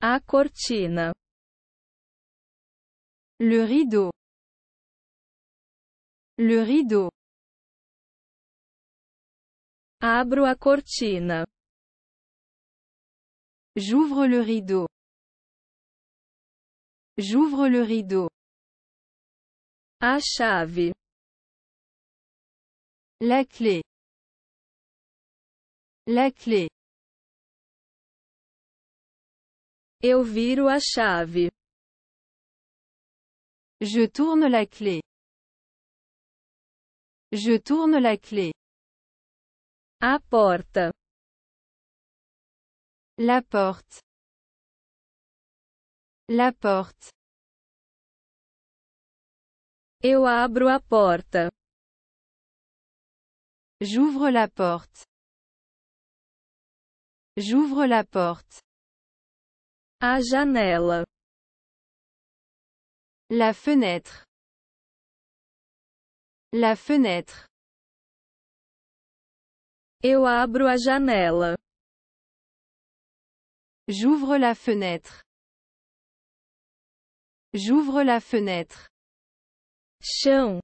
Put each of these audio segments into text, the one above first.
A cortina. Le rideau. Le rideau. Abro a cortina. J'ouvre le rideau. J'ouvre le rideau. A chave. La clé. La clé. Eu viro a chave. Je tourne la clé. Je tourne la clé. A porta. La porte. La porte. Eu abro a porta. J'ouvre la porte. J'ouvre la porte. A janela. La fenêtre. La fenêtre. Eu abro a janela. J'ouvre la fenêtre. J'ouvre la fenêtre. Chão.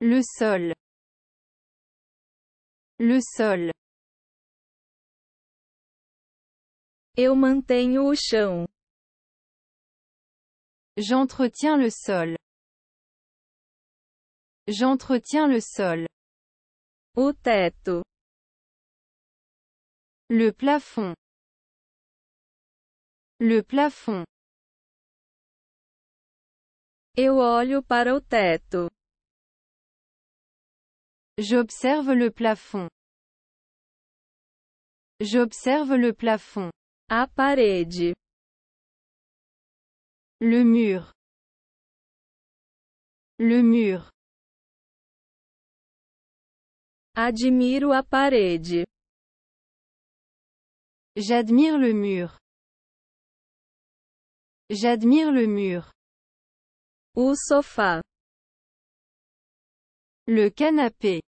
Le sol. Le sol. Eu mantenho o chão. J'entretiens le sol. J'entretiens le sol. O teto. Le plafond. Le plafond. Eu olho para o teto. J'observe le plafond. J'observe le plafond. A parede. Le mur. Le mur. Admiro a parede. J'admire le mur. J'admire le mur. O sofá. Le canapé.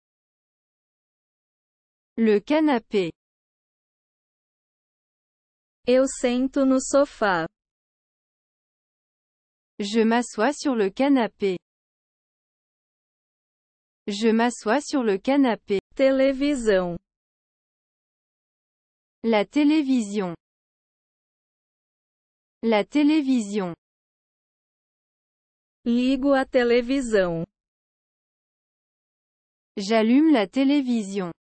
Le canapé. Eu sento no sofá. Je m'assois sur le canapé. Je m'assois sur le canapé. Televisão. La télévision. La télévision. Ligo a televisão. J'allume la télévision.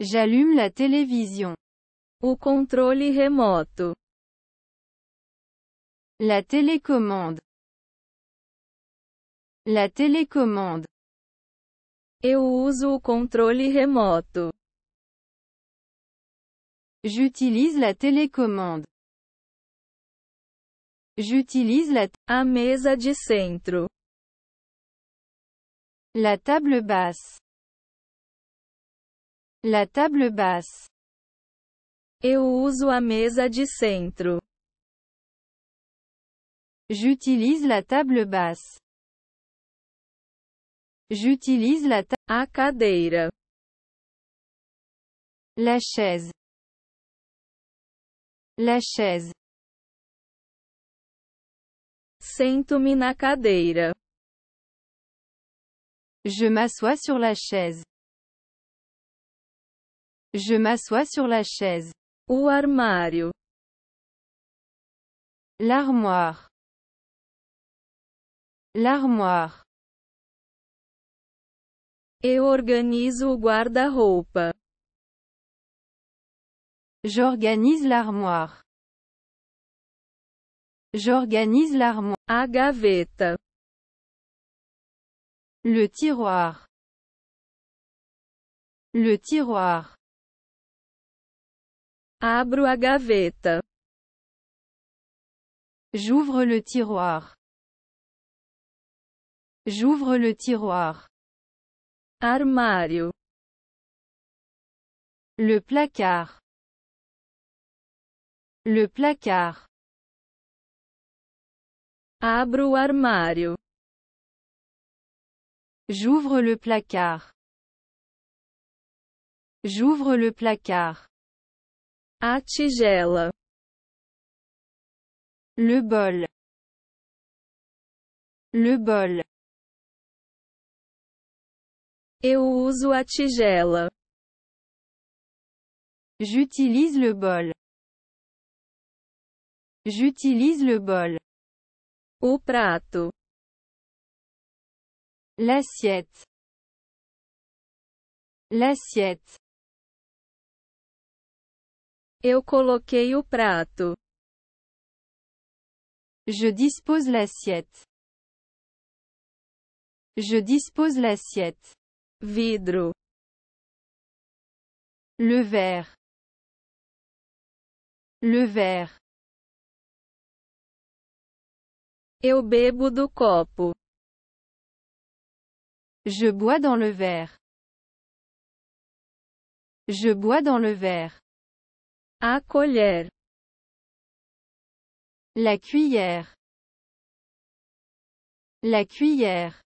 J'allume la télévision. O controle remoto. La télécommande. La télécommande. Eu uso o controle remoto. J'utilise la télécommande. J'utilise la, A mesa de centro. la table basse. La table basse. Eu uso a mesa de centro. J'utilise la table basse. J'utilise la ta- A cadeira. la chaise. La chaise. Sento-me na cadeira. Je m'assois sur la chaise. Je m'assois sur la chaise. O armário. L'armoire. L'armoire. Eu organizo o guarda-roupa. J'organise l'armoire. J'organise l'armoire. A gaveta. Le tiroir. Le tiroir. Abro a gaveta. J'ouvre le tiroir. J'ouvre le tiroir. Armário. Le placard. Le placard. Abro o armário. J'ouvre le placard. J'ouvre le placard. A tigela. Le bol. Le bol. Eu uso a tigela. J'utilise le bol. J'utilise le bol. O prato. L'assiette. L'assiette. Eu coloquei o prato. Je dispose l'assiette. Je dispose l'assiette. Vidro. Le verre. Le verre. Eu bebo do copo. Je bois dans le verre. Je bois dans le verre. La cuillère. La cuillère.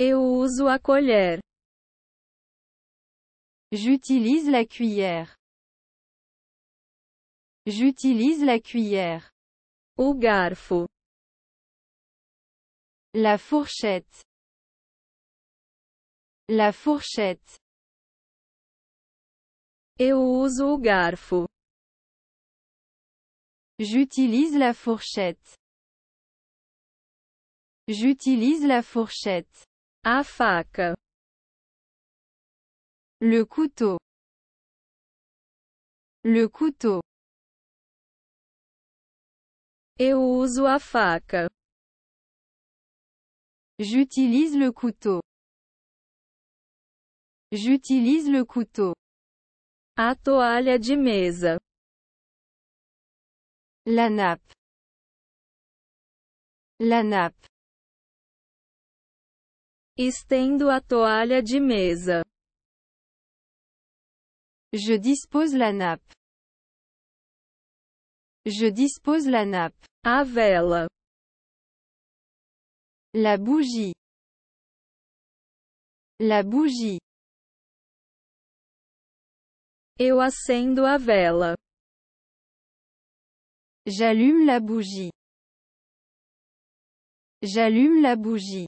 Eu uso a colher. J'utilise la cuillère. J'utilise la cuillère. O garfo. La fourchette. La fourchette. Eu uso o garfo. J'utilise la fourchette. J'utilise la fourchette. A faca. Le couteau. Le couteau. Eu uso a faca. J'utilise le couteau. J'utilise le couteau. A toalha de mesa. La nappe. La nappe. Estendo a toalha de mesa. Je dispose la nappe. Je dispose la nappe. A vela. La bougie. La bougie. Eu acendo a vela. J'allume la bougie. J'allume la bougie.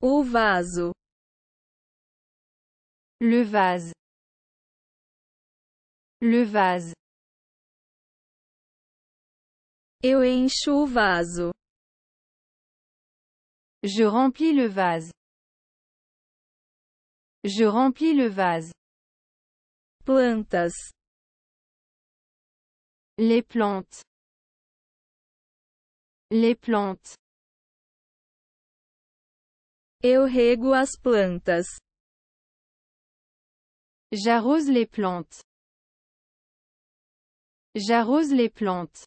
O vaso. Le vase. Le vase. Eu encho o vaso. Je remplis le vase. Je remplis le vase. Plantas. Les plantes. Les plantes. Eu rego as plantas. J'arrose les plantes. J'arrose les plantes.